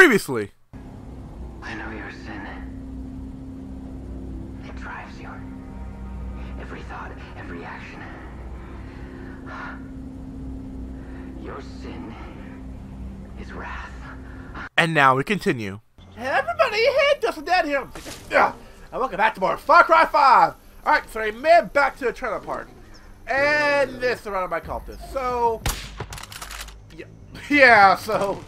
Previously. I know your sin. It drives you. Every thought, every action. Your sin is wrath. And now we continue. Hey everybody, hey, Justin Dad here. Yeah, and welcome back to more Far Cry 5. Alright, so I made back to the trailer park. And this surrounded by cultists. So, yeah, yeah so,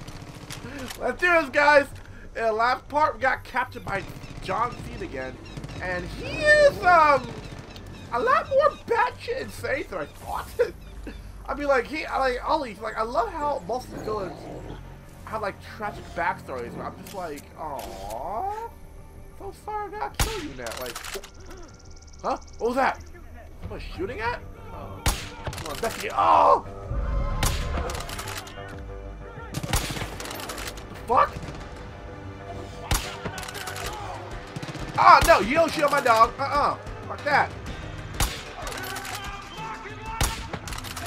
let's do this, guys. In the last part, we got captured by John Seed again. And he is, um, a lot more batshit insane than I thought. I mean, like, he, I like, Ollie, like, I love how most of the villains have, like, tragic backstories, where I'm just like, aww. So far, I gotta kill you now. Like, huh? What was that? Someone shooting at? Oh. Come on, investigate. Oh! Fuck? Ah, no, you don't shoot my dog. Uh-uh. Fuck that.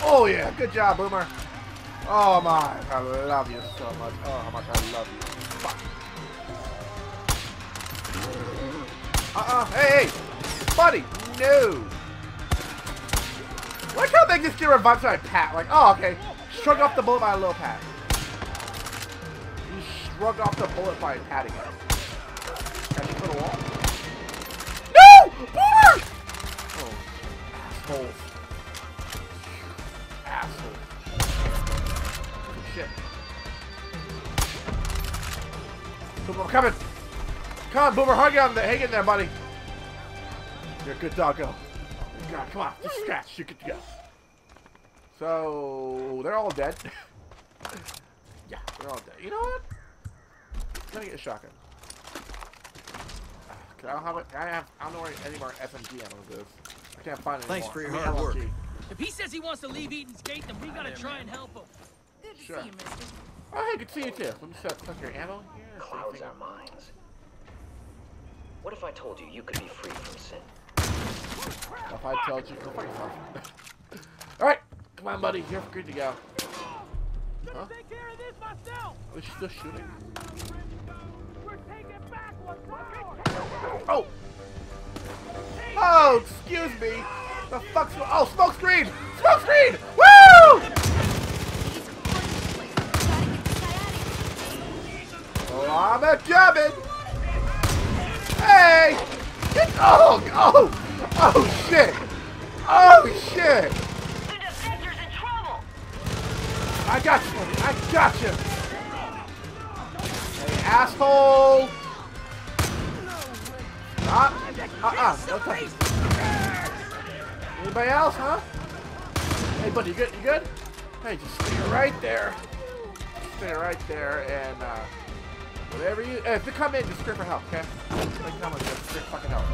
Oh, yeah. Good job, Boomer. Oh, my. I love you so much. Oh, how much I love you. Fuck. Uh-uh. Hey, hey. Buddy. No. Like how they just get revived by a pat. Like, oh, okay. Shrug off the bullet by a little pat. You shrug off the bullet by patting it. Got you for the wall? No! Boomer! Oh, assholes. Assholes. Shit. Boomer, I'm coming. Come on, Boomer, hug on there. Hang in there, buddy. You're a good doggo. God, come on, just scratch. You're good go. So, they're all dead. yeah, they're all dead. You know what? Let me get a shotgun. Ah, Cause I don't have it. I have. I don't know where any more SMG ammo is. I can't find it Thanks anymore. for your I mean, hard work. If he says he wants to leave Eden's Gate, then we gotta try and help him. Good to Sure. see you, mister. Oh, hey, good to see you too. Let me set set your ammo here. so you Clouds our minds. What if I told you you could be free from sin? If I told you, go fuck yourself. Alright, come on, buddy. You're good to go. Huh? Take care of this myself. Are you still shooting? We're taking back what's ours. Oh! Oh, excuse me. The fuck's Oh, smoke screen! Smoke screen! Woo! Oh, I'm a jabbing! Hey! Get oh, oh! Oh, shit! Oh, shit! I got you. I got you. Hey, asshole. Ah, it. Anybody else, huh? Hey, buddy, you good? You good? Hey, just stay right there. Stay right there, and uh, whatever you. Hey, if you come in, just scream for help, okay? They come in, just scream fucking help.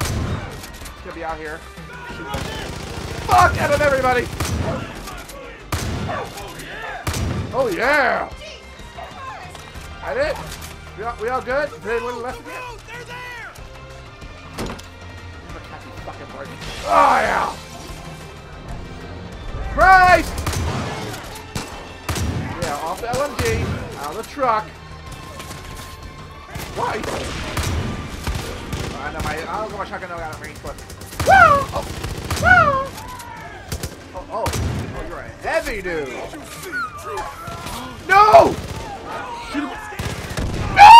It's gonna be out here. Fuck out of everybody! Oh yeah! That it? We all, we all good? Did anyone left again? Oh yeah! Christ! Yeah, off the LMG, out of the truck. Why? I know my, I don't know my shotgun got a range, but. Woo! Oh! Woo! Oh, oh, oh, you're a heavy dude. No! Shoot him. No!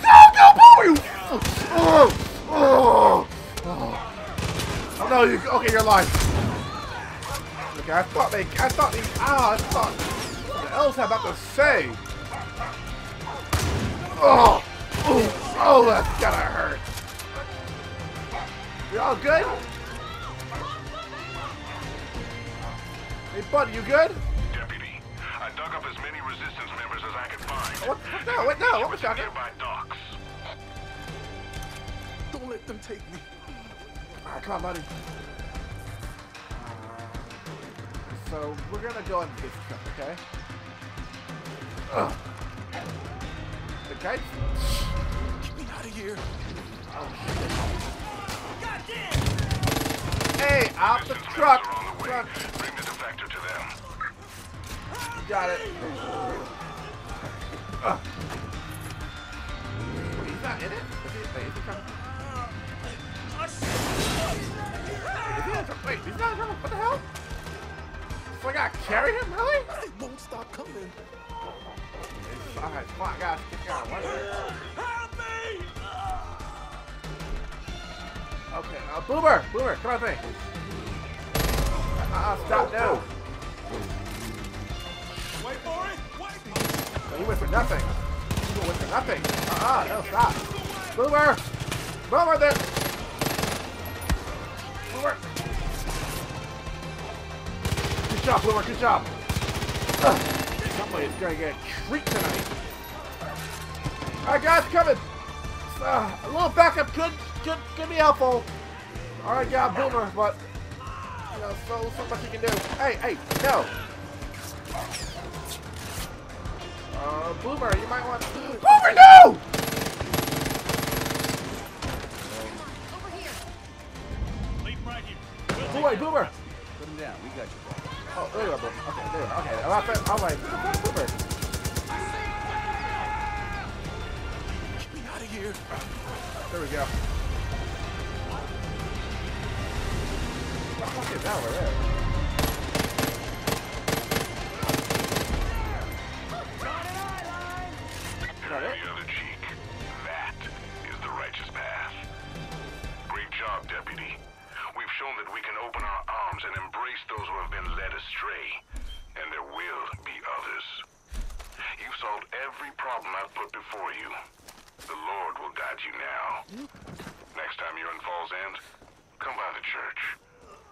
Don't go! You. Oh, oh, oh. No! You okay? You're alive. Okay, I thought they. I thought they. Ah, I thought. What else had about to say? Oh, oh, oh, that's gotta hurt. You all good? Hey, buddy, you good? Deputy, I dug up as many resistance members as I could find. What? what no, wait, no, what was With the shotgun? Don't let them take me. All right, come on, buddy. So we're gonna go on this trip, okay? Ugh. The guy. Get me out of here. Oh shit. Hey, out the truck. Truck. Bring the defector to them. Got it. Ugh. not in it? Is he, wait, is he coming? Is he in trouble? Wait, he's not in trouble. What the hell? So I gotta carry him, really? It won't stop coming. Alright, come on, guys. Get going. What is it? Okay, uh, Boomer! Boomer, come on, thing. Uh, stop, no. Wait for it. Wait. No, you went for nothing. You went for nothing. Uh-uh, no, stop. Boomer! Boomer there! Boomer! Good job, Boomer, good job. Ugh. Somebody's gonna get a treat tonight. Alright, guys, coming. Uh, a little backup could, could, could be helpful. Alright, got Boomer, but, you know, so, so much you can do. Hey, hey, no. Uh, Boomer, you might want. Boomer, no! Boy, Boomer. Put him down. We got you. back. Oh, there you go, Boomer. Okay, there you go. Okay, I'm, like, what the fuck, Boomer? Get me out of here. There we go. What the fuck is that there?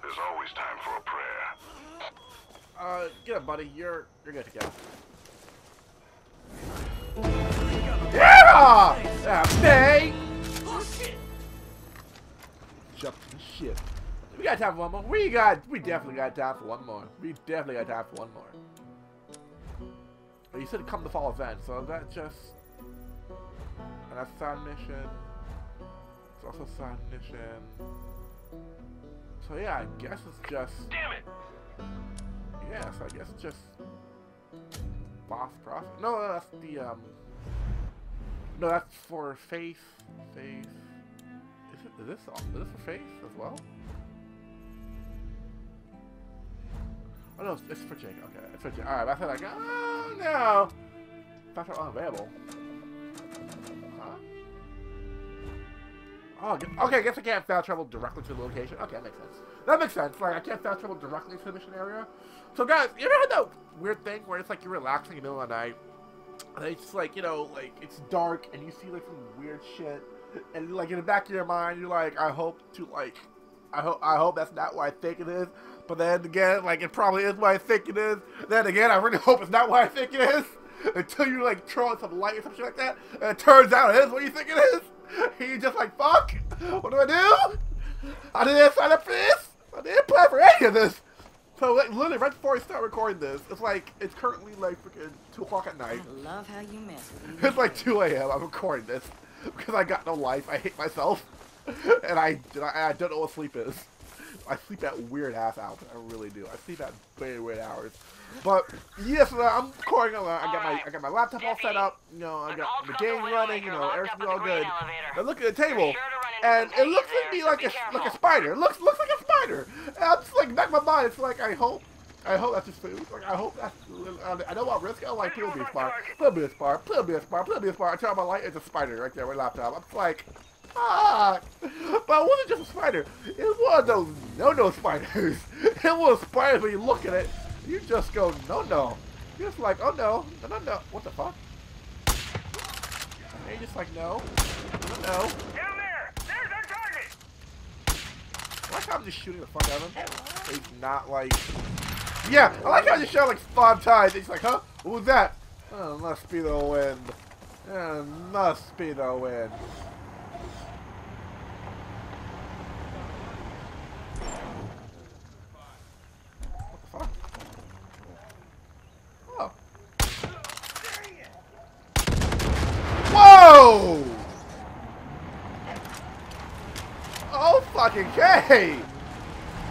There's always time for a prayer. Uh, get up, buddy. You're you're good to go. Yeah! Yeah, bang! Jump to the ship. We got time for one more. We got. We definitely got time for one more. We definitely got time for one more. Oh, you said come to Falls End, so is that just an assigned mission? It's also a side mission. So yeah, I guess it's just. Damn it! Yes, I guess it's just boss prophet. No, no, that's the um. No, that's for faith. Faith. Is it? Is this? all- Is this for faith as well? Oh no, it's, it's for Jake. Okay, it's for Jake. All right, I said like, oh no, that's not unavailable. Oh, okay. I guess I can't fast travel directly to the location. Okay, that makes sense. That makes sense. Like I can't fast travel directly to the mission area. So guys, you ever had that weird thing where it's like you're relaxing in the middle of the night, and it's like you know, like it's dark and you see like some weird shit, and like in the back of your mind, you're like, I hope to like, I hope I hope that's not what I think it is. But then again, like it probably is what I think it is. Then again, I really hope it's not what I think it is. Until you like throw on some light or some shit like that, and it turns out it is what you think it is. You're just like, fuck, what do I do? I didn't sign up for this. I didn't plan for any of this. So like, literally right before I start recording this, it's like it's currently like freaking two o'clock at night. I love how you mess with me. It's like 2 a.m. I'm recording this because I got no life. I hate myself, and I I, I don't know what sleep is. I sleep at weird ass hours. I really do. I sleep at very weird hours. But yes, uh, I'm recording. uh, I got my I got my laptop all set up. You know, I got the game running. You know, everything's all good. I look at the table, and it looks like me like a like a spider. It looks looks like a spider. And I'm just like back my mind. It's like I hope. I hope that's just food. Like I hope that's. I know what risk. I like please be a spider. Please be a spider. Please be a spider. Please be a spider. I turn on my light. It's a spider right there. My laptop. I'm just like. Fuck! But it wasn't just a spider. It was one of those no-no spiders. It was a spider when you look at it, you just go, no, no. You're just like, oh no, no, no, no. What the fuck? And you're just like, no, no, no. Down there! There's our target! I like how I'm just shooting the fuck out of him. He's not like... Yeah, I like how you shot like five times. He's like, huh? What was that? Oh, must be the wind. Oh, must be the wind. What the fuck? Oh. Whoa! Oh fucking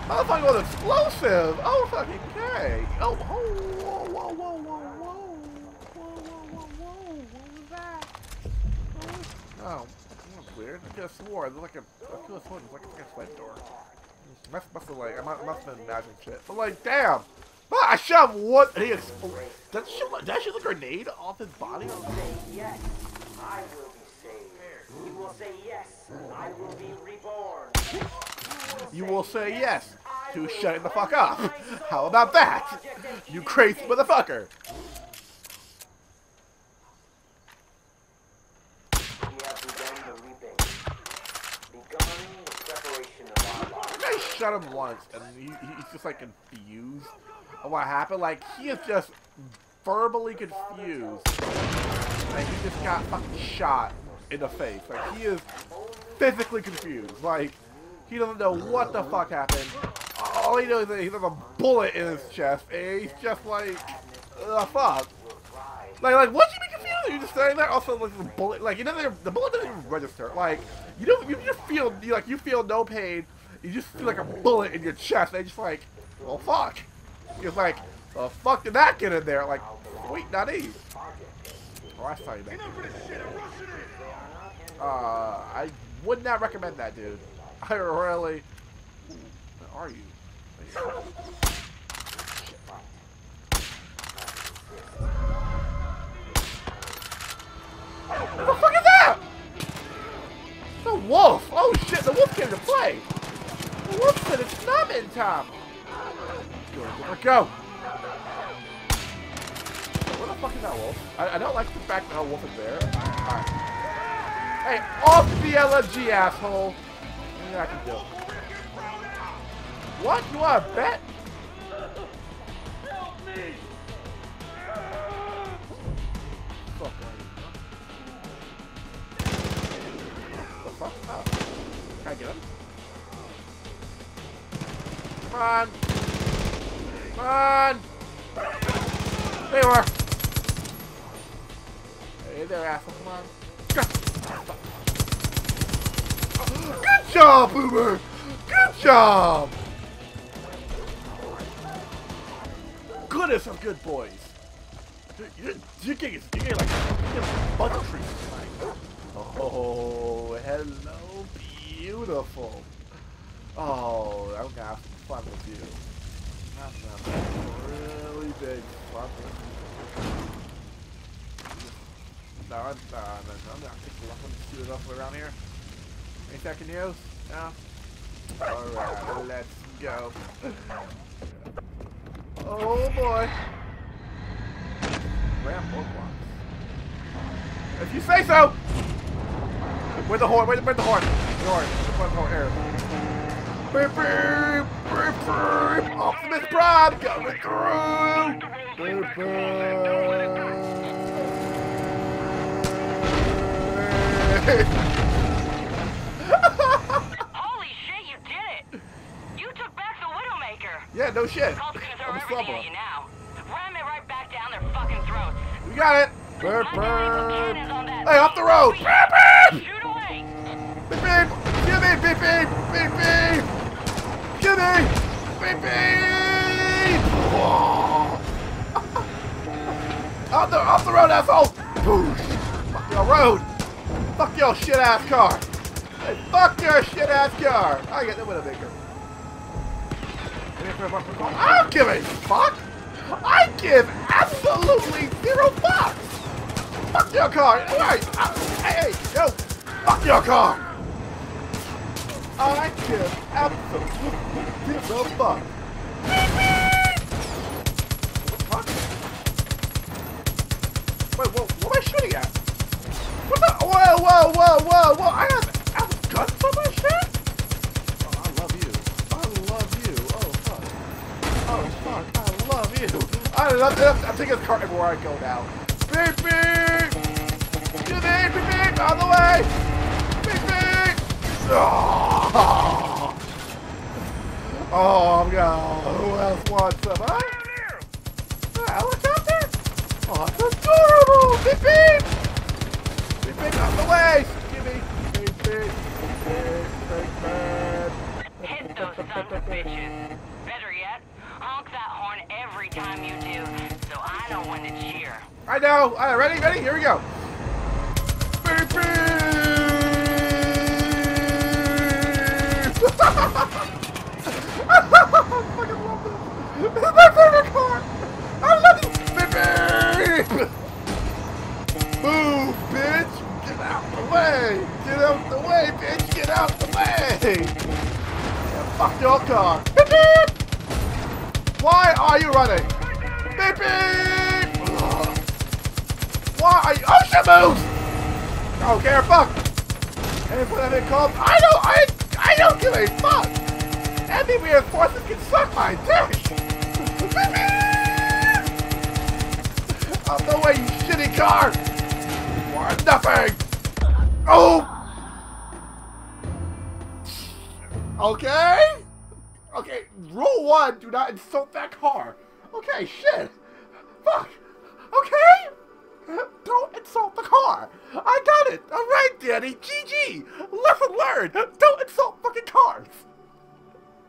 Motherfucker was explosive! Oh fucking K! Oh, whoa, whoa, whoa, whoa, whoa, whoa. Whoa, whoa, whoa. What was that? Oh, Oh, that's weird. I could have swore. There's like a. I could have sworn there's like, like a sled door. Must, must have like. I must, must have been imagining shit. But like, damn. Ah, I shot one. And he exploded. She, did that shoot a grenade off his body? Yes, I will be saved. You will say yes, I will be reborn. You will say yes to shutting the fuck up. How about that? You crazy motherfucker. I shot him once, and he, he's just like confused of what happened. Like he is just verbally confused. Like he just got fucking shot in the face. Like he is physically confused. Like he doesn't know what the fuck happened. All he knows is that he has a bullet in his chest, and he's just like, the fuck. Like, like, what you be confused? You're just saying that. Also, like the bullet, like you know, the bullet doesn't even register. Like, you don't, you just feel, you like, you feel no pain. You just feel like a bullet in your chest. They just like, well, fuck. You're like, the fuck did that get in there? Like, sweet, not easy. Oh, I saw you back. Uh, I would not recommend that, dude. I really. Where are you? What the fuck is that? The wolf! Oh shit, the wolf came to play! The wolf said it's numbing time! Go, go! What the fuck is that wolf? I, I don't like the fact that a wolf is there. Alright. Hey, off the LMG, asshole! Nothing I can do. What? You want to bet? Help me! Fuck are? The fuck? Oh. Can I get him? Come on! Come on! There you are! Hey there, asshole, come on. Good job, Boomer! Good job! Goodness of good boys! You're, you're, getting, you're getting like, you're getting butt treats tonight. Oh, hello, beautiful. Oh, I'm gonna have fun with you. I'm gonna have some really big fun with you. No, I'm, uh, no, no, I'm not picking up and shoot it off around here. Anything I can? No? Alright, let's go. Oh boy. Ram both blocks. If you say so! Where's the horn? Where's, where's the horn? The horn. The horn? Here. Beep, beep, beep, beep. Optimus Prime coming through! Beep, beep. Holy shit, you did it! You took back the Widowmaker! Yeah, no shit. Gonna throw I'm a everything slumber. at you now. Ram it right back down their fucking throats. We got it. Beep, I'm gonna put beep. cannons on that Hey, off the road. Beep, beep. Shoot away! Beep beep! Give me beep beep! Beep beep! Give me! Beep beep! Off the off the road, asshole! Boosh! Fuck your road! Fuck your shit ass car! Hey, fuck your shit ass car! I get the Widowmaker. I don't give a fuck! I give absolutely zero fucks! Fuck your car! Alright! Uh, hey, hey, yo! Fuck your car! I give absolutely zero fuck! What? Wait, whoa, what am I shooting at? What the? Whoa, whoa, whoa, whoa, whoa! I have guns on my shit? Oh, I love you. I love you. Oh, fuck. Oh, fuck. I love you. I love I'm, I'm taking this car everywhere I go now. Beep, beep! Beep, beep, beep, beep! On the way! Beep, beep! Oh, oh I'm gonna... Who else wants some, huh? A helicopter? Oh, that's adorable! Beep, beep! Beep, beep, out the way! Gimme! Beep! Beep, beep, beep. Hit those sons of bitches every time you do, so I know when to cheer. I know. All right, ready? Ready? Here we go. Baby. I fucking love This is my favorite car! I love you! Beep, beep. Move, bitch! Get out the way! Get out the way, bitch! Get out the way! Yeah, fuck your car! Running? Beep beep! Why are you? Oh shit, moves! I don't care, fuck! And what have it called? I don't, I, I don't give a fuck! Enemy reinforcements can suck my dick! Out the way, you shitty car! Are nothing! Oh! Okay? Okay, rule one, do not insult that car. Okay, shit. Fuck. Okay? Don't insult the car. I got it. All right, Danny. GG. Lesson learned. Don't insult fucking cars.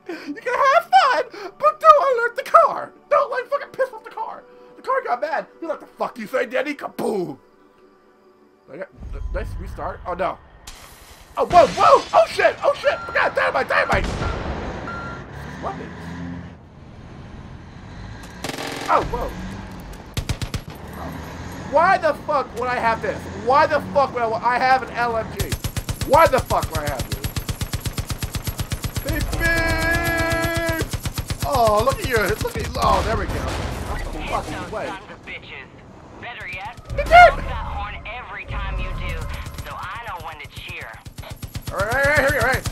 You can have fun, but don't alert the car. Don't like fucking piss off the car. The car got mad. You like the fuck you say, Danny? Kaboom. I restart? Oh no. Oh whoa whoa! Oh shit! Oh shit! God dynamite! Dynamite! Weapons. Oh whoa! Why the fuck would I have this? Why the fuck would I, I have an LMG? Why the fuck would I have this? Beep beep! Oh, look at you! Look at oh, there we go. That's the fucking way. Better yet, Beep beep! honk that horn every time you do, so I know when to cheer. All right, all right,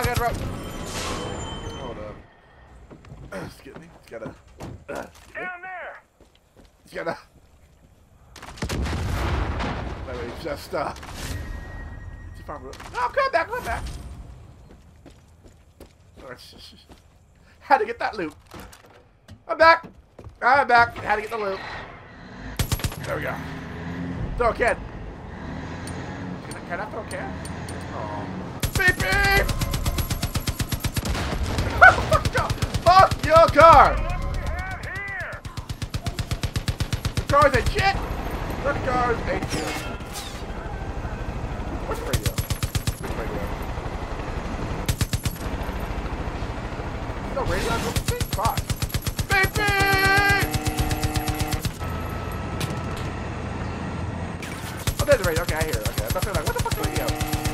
Off the fucking road! Hold up. Excuse me. It's gotta. Down there. It's gotta. Wait, wait, just uh. It's farm road. No, come back, come back. Alright, sh- sh- Had to get that loot. I'm back. I'm back. Had to get the loot. There we go. Throw a can. Can I, can I throw a can? Your car! The car's ain't shit! The car's ain't shit. What's radio? What's radio? No radio the big fuck. Beep! Oh, there's the radio. Okay, I hear it. Okay, I'm like, what the fuck's the radio?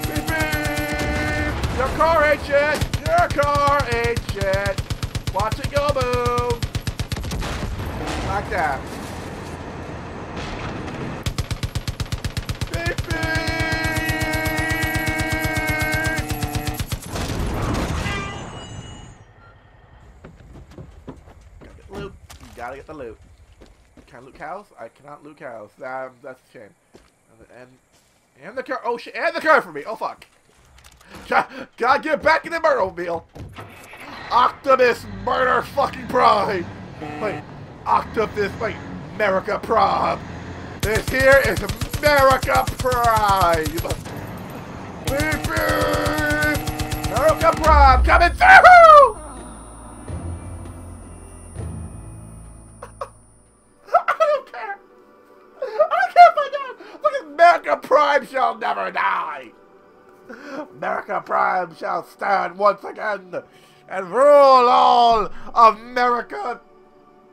Beep beep! Your car ain't shit! Your car ain't shit! Watch it go boom! Like that. Gotta get the loot. Can I loot cows? I cannot loot cows. Um, that's a shame. And, and and the car. Oh shit! And the car for me. Oh fuck! Got, gotta get back in the murdermobile. Octopus Murder Fucking Prime. Wait, Octopus. Wait, America Prime. This here is America Prime. America Prime coming through. I don't care. I don't care if I die. Look at America Prime shall never die. America Prime shall stand once again and rule all America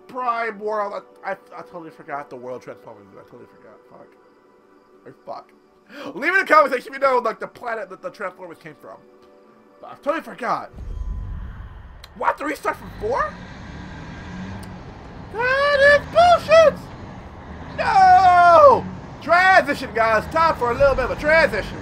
Prime world. I, I, I totally forgot the world Transformers. I totally forgot. Fuck. Or fuck. Leave in the comment section if you know like the planet that the Transformers came from. But I totally forgot. What? To restart from four? That is bullshit! No! Transition, guys. Time for a little bit of a transition.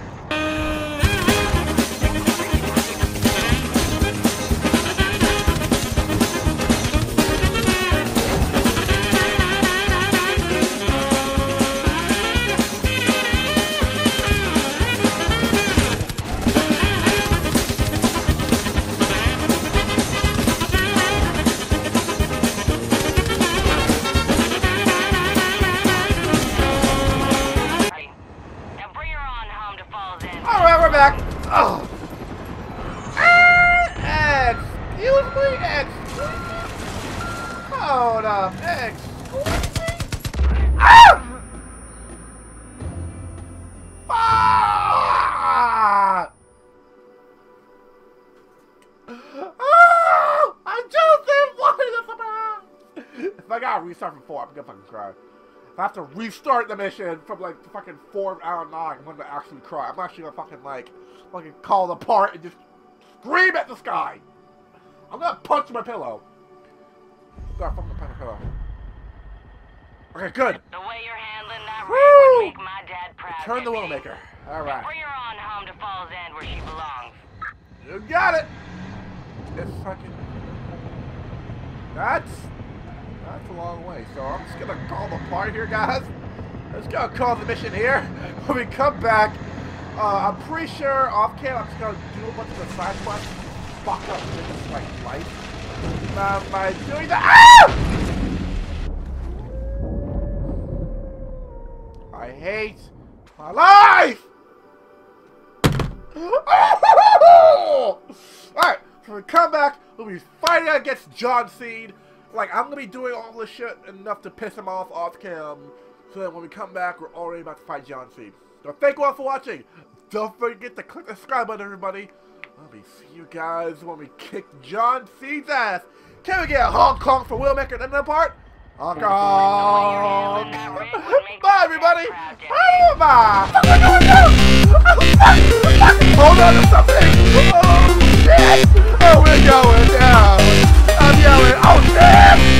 Oh. And excuse me, excuse me. Hold up, next. Ah! Ah! Oh, I just If I gotta restart from four, I'm gonna fucking cry. I have to restart the mission from like fucking four out of nine, I'm gonna actually cry. I'm actually gonna fucking like fucking call it apart and just scream at the sky. I'm gonna punch my pillow. Start from the pillow. Okay, good. The way you're handling that Woo! would make my dad proud. Turn the Deputy. Widowmaker. Alright. Bring her on home to Falls End where she belongs. You got it! It's fucking... That's... That's a long way. So I'm just gonna call the part here, guys. Let's go call the mission here. When we come back, uh, I'm pretty sure off camera I'm just gonna do a bunch of the side quests. Fuck up niggas like life. Now, by doing that... Ah! I hate my life! Alright, so we come back, we'll be fighting against John Seed. Like, I'm gonna be doing all this shit enough to piss him off off cam. So that when we come back, we're already about to fight John Seed. So thank you all for watching. Don't forget to click the subscribe button, everybody. I'll be see you guys when we kick John Seed's ass. Can we get a Hong Kong for Widowmaker and another part? Hong Kong! Bye, everybody! Bye! Bye! Hold on to something! Oh, shit! Oh, we're going down! yelling oh, out!